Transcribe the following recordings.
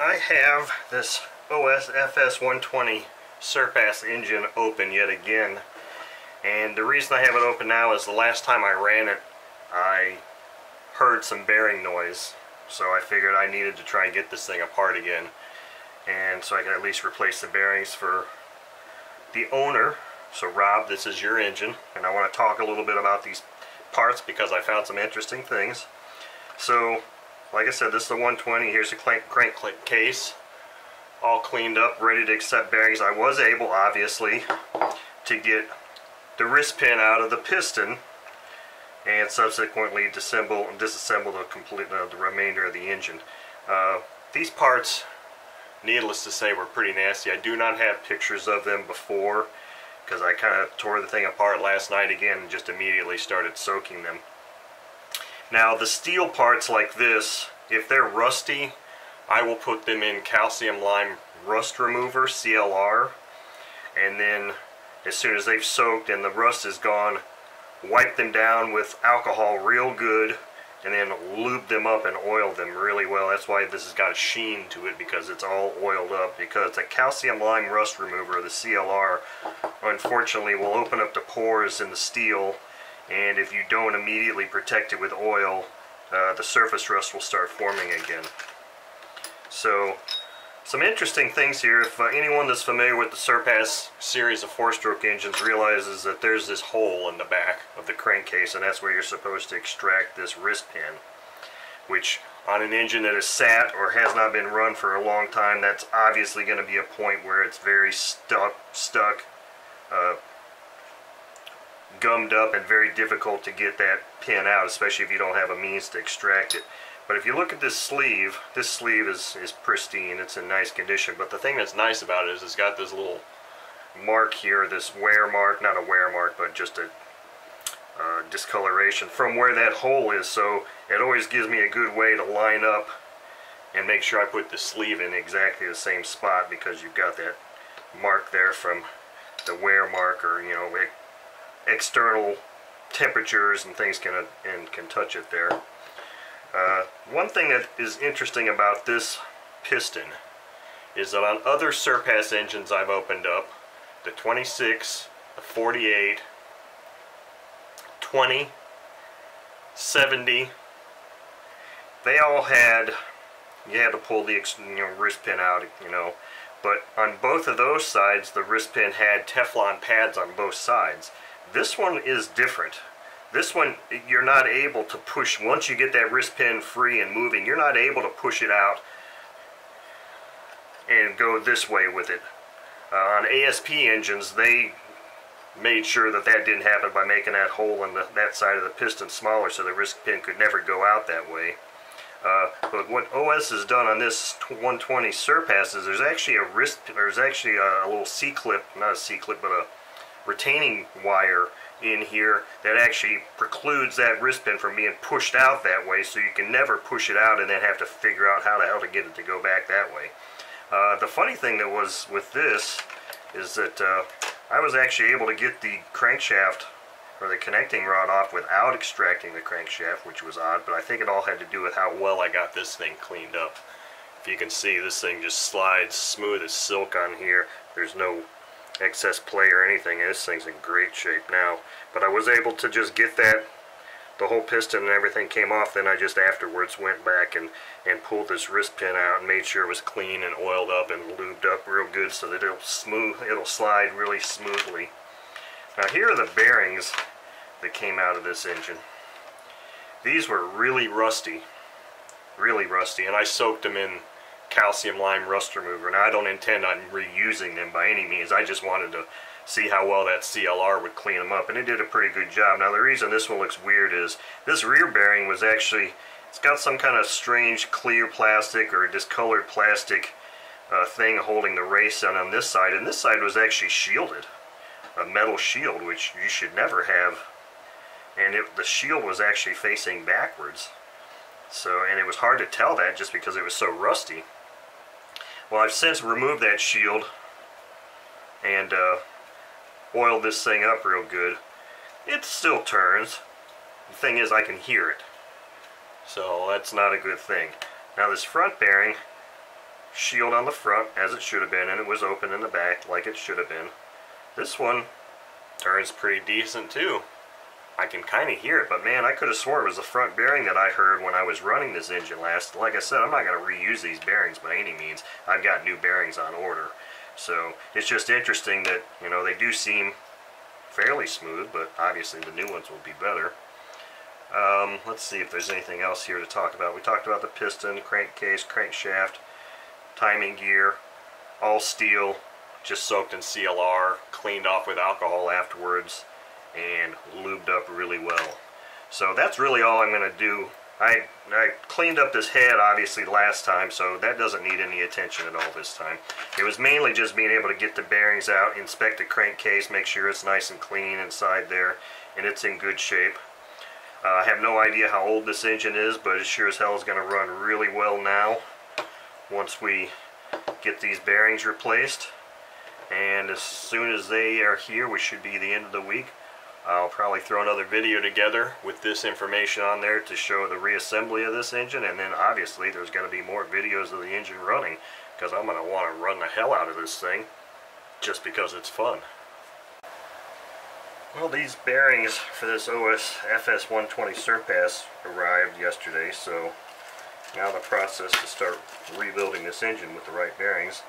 I have this OS FS120 Surpass engine open yet again. And the reason I have it open now is the last time I ran it I heard some bearing noise. So I figured I needed to try and get this thing apart again. And so I can at least replace the bearings for the owner. So Rob this is your engine. And I want to talk a little bit about these parts because I found some interesting things. So like I said, this is the 120. Here's the crank, crank case, all cleaned up, ready to accept bearings. I was able, obviously, to get the wrist pin out of the piston and subsequently disassemble disassemble the complete uh, the remainder of the engine. Uh, these parts, needless to say, were pretty nasty. I do not have pictures of them before because I kind of tore the thing apart last night again and just immediately started soaking them. Now the steel parts like this, if they're rusty, I will put them in calcium lime rust remover, CLR, and then as soon as they've soaked and the rust is gone, wipe them down with alcohol real good and then lube them up and oil them really well. That's why this has got a sheen to it because it's all oiled up because the calcium lime rust remover, the CLR, unfortunately will open up the pores in the steel and if you don't immediately protect it with oil uh, the surface rust will start forming again. So some interesting things here. If uh, anyone that's familiar with the Surpass series of four-stroke engines realizes that there's this hole in the back of the crankcase and that's where you're supposed to extract this wrist pin which on an engine that is sat or has not been run for a long time that's obviously going to be a point where it's very stuck, stuck uh, gummed up and very difficult to get that pin out, especially if you don't have a means to extract it. But if you look at this sleeve, this sleeve is, is pristine, it's in nice condition, but the thing that's nice about it is it's got this little mark here, this wear mark, not a wear mark, but just a uh, discoloration from where that hole is, so it always gives me a good way to line up and make sure I put the sleeve in exactly the same spot because you've got that mark there from the wear mark or, you know, it external temperatures and things can and can touch it there. Uh, one thing that is interesting about this piston is that on other Surpass engines I've opened up, the 26, the 48, 20, 70, they all had, you had to pull the you know, wrist pin out, you know, but on both of those sides the wrist pin had Teflon pads on both sides. This one is different. This one, you're not able to push, once you get that wrist pin free and moving, you're not able to push it out and go this way with it. Uh, on ASP engines, they made sure that that didn't happen by making that hole in the, that side of the piston smaller so the wrist pin could never go out that way. Uh, but what OS has done on this 120 Surpass is there's actually a wrist, there's actually a, a little C-clip, not a C-clip, but a retaining wire in here that actually precludes that wrist pin from being pushed out that way so you can never push it out and then have to figure out how the hell to get it to go back that way. Uh, the funny thing that was with this is that uh, I was actually able to get the crankshaft or the connecting rod off without extracting the crankshaft, which was odd, but I think it all had to do with how well I got this thing cleaned up. If you can see, this thing just slides smooth as silk on here. There's no excess play or anything. This thing's in great shape now. But I was able to just get that, the whole piston and everything came off. Then I just afterwards went back and, and pulled this wrist pin out and made sure it was clean and oiled up and lubed up real good so that it'll smooth, it'll slide really smoothly. Now here are the bearings that came out of this engine. These were really rusty, really rusty, and I soaked them in calcium lime rust remover. Now I don't intend on reusing them by any means. I just wanted to see how well that CLR would clean them up and it did a pretty good job. Now the reason this one looks weird is this rear bearing was actually, it's got some kind of strange clear plastic or discolored plastic uh, thing holding the race on on this side and this side was actually shielded. A metal shield which you should never have and the shield was actually facing backwards. So, and it was hard to tell that just because it was so rusty. Well, I've since removed that shield and uh, oiled this thing up real good. It still turns. The thing is, I can hear it. So that's not a good thing. Now this front bearing, shield on the front as it should have been and it was open in the back like it should have been. This one turns pretty decent too. I can kind of hear it, but man, I could have sworn it was the front bearing that I heard when I was running this engine last. Like I said, I'm not going to reuse these bearings by any means. I've got new bearings on order. So it's just interesting that, you know, they do seem fairly smooth, but obviously the new ones will be better. Um, let's see if there's anything else here to talk about. We talked about the piston, crankcase, crankshaft, timing gear, all steel, just soaked in CLR, cleaned off with alcohol afterwards, and lubed up really well. So that's really all I'm going to do. I, I cleaned up this head obviously last time, so that doesn't need any attention at all this time. It was mainly just being able to get the bearings out, inspect the crankcase, make sure it's nice and clean inside there, and it's in good shape. Uh, I have no idea how old this engine is, but it sure as hell is going to run really well now once we get these bearings replaced. And as soon as they are here, which should be the end of the week, I'll probably throw another video together with this information on there to show the reassembly of this engine and then obviously there's going to be more videos of the engine running because I'm going to want to run the hell out of this thing just because it's fun. Well these bearings for this OS FS120 Surpass arrived yesterday so now the process to start rebuilding this engine with the right bearings.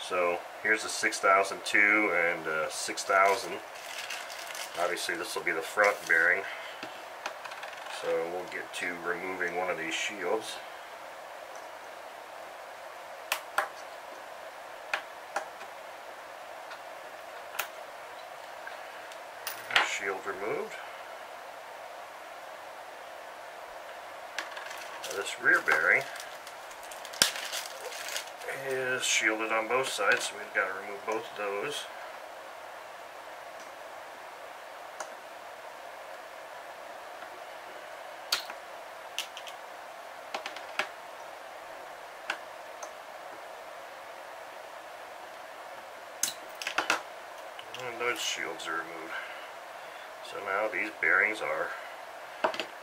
So here's the 6002 and uh, 6000 Obviously this will be the front bearing. So we'll get to removing one of these shields. Shield removed. Now this rear bearing is shielded on both sides, so we've got to remove both of those. And those shields are removed. So now these bearings are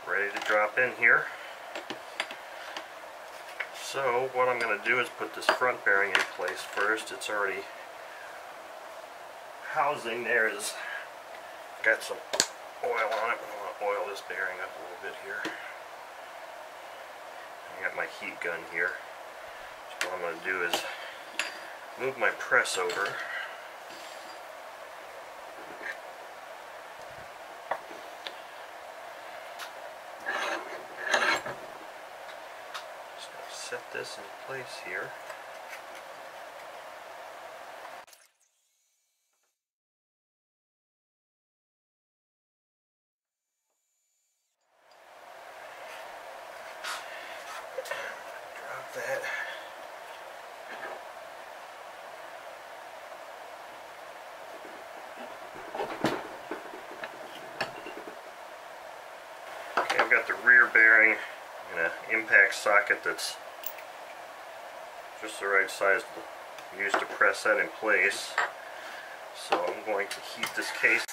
ready to drop in here. So what I'm going to do is put this front bearing in place first. It's already housing there is got some oil on it. I'm going to oil this bearing up a little bit here. I got my heat gun here. So what I'm going to do is move my press over this in place here. Drop that. Okay, I've got the rear bearing in an impact socket that's just the right size to use to press that in place. So I'm going to heat this case.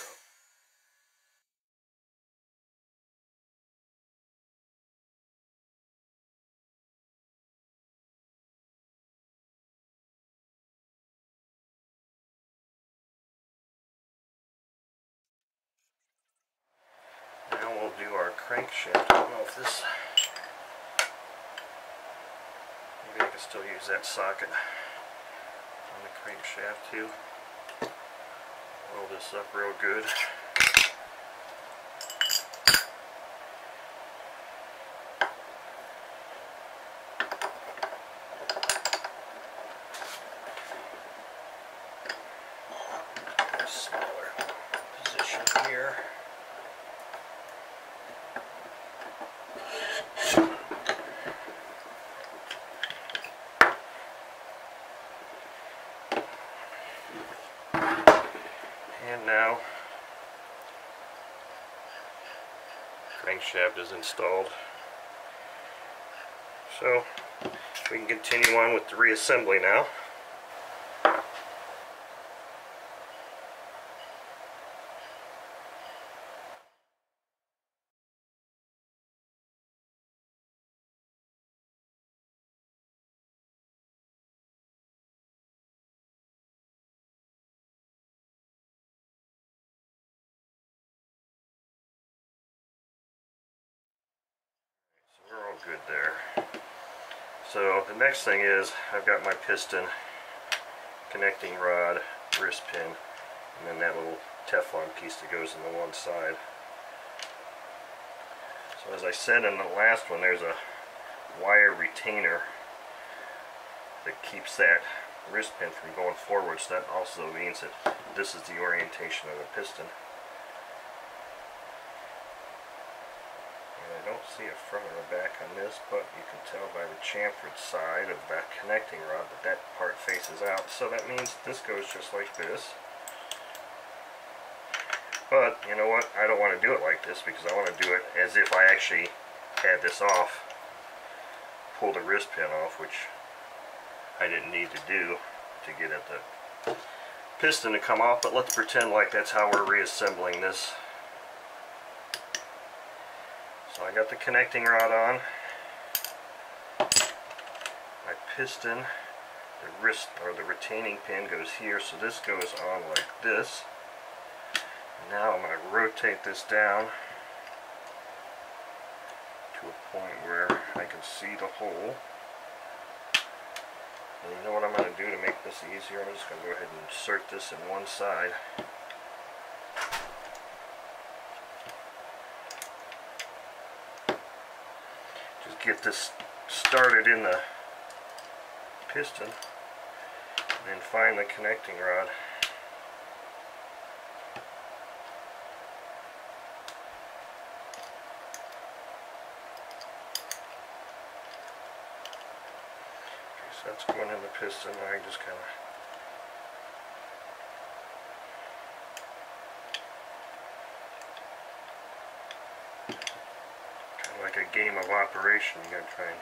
Now we'll do our crankshaft. I don't know if this Maybe I can still use that socket on the crankshaft too. Roll this up real good. Smaller position here. And now crankshaft is installed. So we can continue on with the reassembly now. Good there. So the next thing is I've got my piston, connecting rod, wrist pin, and then that little Teflon piece that goes in the one side. So as I said in the last one, there's a wire retainer that keeps that wrist pin from going forward, so that also means that this is the orientation of the piston. And I don't see a front or a back on this, but you can tell by the chamfered side of that connecting rod that that part faces out, so that means this goes just like this. But, you know what, I don't want to do it like this because I want to do it as if I actually had this off, pull the wrist pin off, which I didn't need to do to get at the piston to come off, but let's pretend like that's how we're reassembling this. So I got the connecting rod on, my piston, the wrist or the retaining pin goes here, so this goes on like this. Now I'm going to rotate this down to a point where I can see the hole. And you know what I'm going to do to make this easier? I'm just going to go ahead and insert this in one side. Get this started in the piston and then find the connecting rod. So that's going in the piston. I just kind of like a game of operation. You gotta try and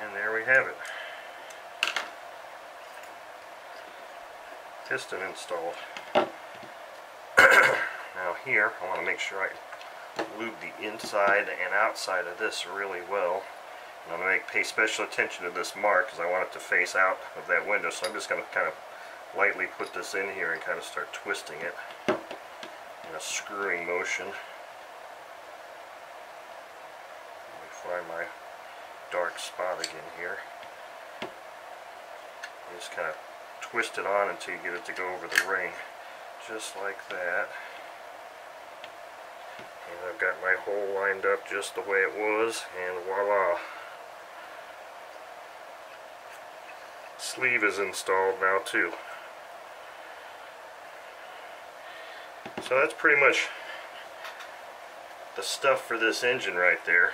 And there we have it. Piston installed. now here, I want to make sure I lube the inside and outside of this really well. And I'm going to pay special attention to this mark because I want it to face out of that window. So I'm just going to kind of lightly put this in here and kind of start twisting it in a screwing motion. Let me find my dark spot again here. Just kind of twist it on until you get it to go over the ring. Just like that. And I've got my hole lined up just the way it was, and voila. Sleeve is installed now too. So that's pretty much the stuff for this engine right there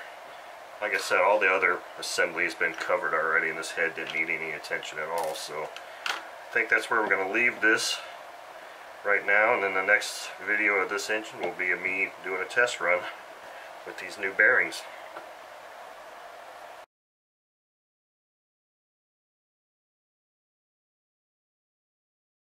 like I said, all the other assembly has been covered already and this head didn't need any attention at all. So I think that's where we're going to leave this right now. And then the next video of this engine will be of me doing a test run with these new bearings.